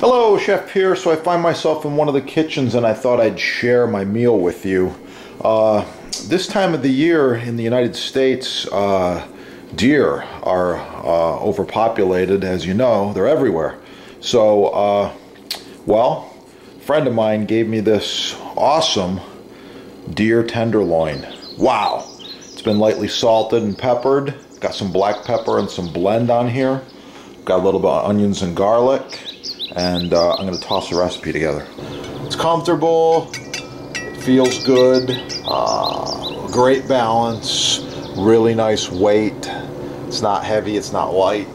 Hello, Chef Pierce. So I find myself in one of the kitchens and I thought I'd share my meal with you. Uh, this time of the year in the United States, uh, deer are uh, overpopulated, as you know. They're everywhere. So, uh, well, a friend of mine gave me this awesome deer tenderloin. Wow. It's been lightly salted and peppered. Got some black pepper and some blend on here. Got a little bit of onions and garlic and uh, I'm to toss the recipe together. It's comfortable, feels good, uh, great balance, really nice weight. It's not heavy, it's not light.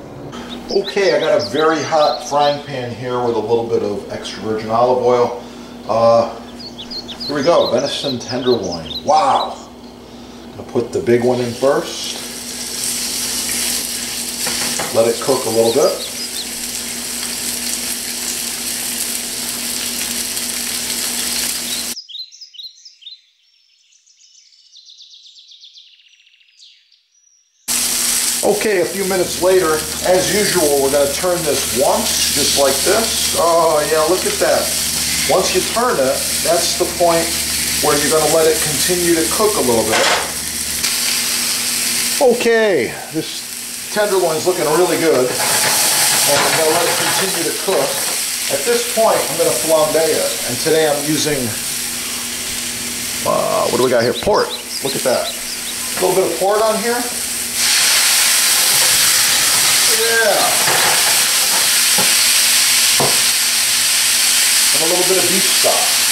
Okay, I got a very hot frying pan here with a little bit of extra virgin olive oil. Uh, here we go, venison tenderloin. Wow! I'm gonna put the big one in first. Let it cook a little bit. Okay, a few minutes later, as usual, we're going to turn this once, just like this. Oh, yeah, look at that. Once you turn it, that's the point where you're going to let it continue to cook a little bit. Okay, this tenderloin is looking really good. And I'm going to let it continue to cook. At this point, I'm going to flambe it. And today I'm using, uh, what do we got here? Port. Look at that. A little bit of port on here. Yeah. And a little bit of beef stock.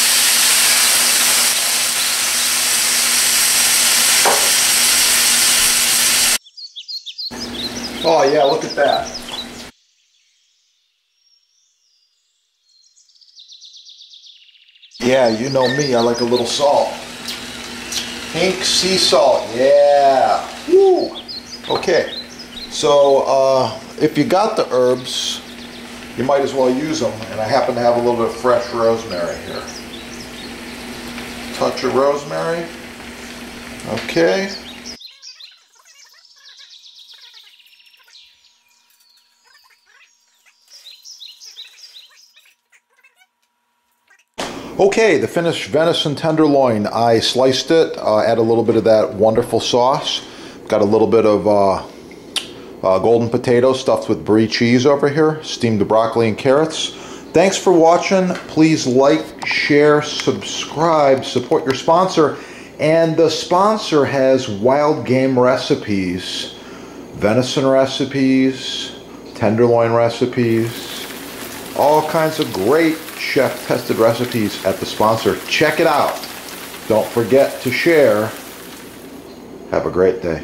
Oh yeah, look at that. Yeah, you know me, I like a little salt. Pink sea salt, yeah. Woo. Okay. So uh, if you got the herbs, you might as well use them. And I happen to have a little bit of fresh rosemary here. Touch of rosemary. Okay. Okay, the finished venison tenderloin. I sliced it, uh, add a little bit of that wonderful sauce. Got a little bit of uh, uh, golden potatoes stuffed with brie cheese over here, steamed broccoli and carrots. Thanks for watching. Please like, share, subscribe, support your sponsor. And the sponsor has wild game recipes, venison recipes, tenderloin recipes, all kinds of great chef tested recipes at the sponsor. Check it out. Don't forget to share. Have a great day.